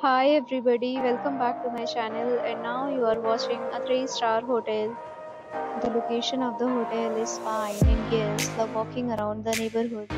Hi everybody, welcome back to my channel and now you are watching a 3-star hotel. The location of the hotel is fine and guests love walking around the neighborhood.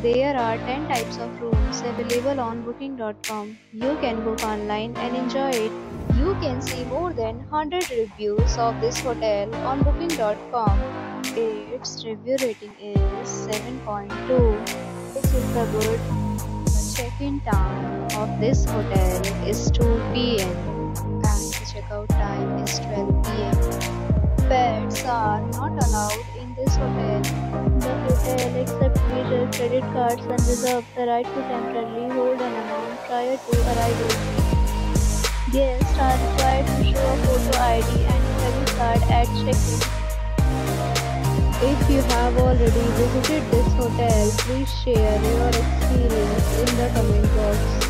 There are 10 types of rooms available on booking.com. You can book online and enjoy it. You can see more than 100 reviews of this hotel on booking.com. Its review rating is 7.2, which is the good. Check-in time of this hotel is 2 p.m. and the checkout time is 12 p.m. Pets are not allowed in this hotel. The hotel accepts major credit cards and reserves the right to temporarily hold an amount prior to arrival. Guests are required to show a photo ID and credit card at check-in. If you have already visited this hotel, please share your experience in the comment box.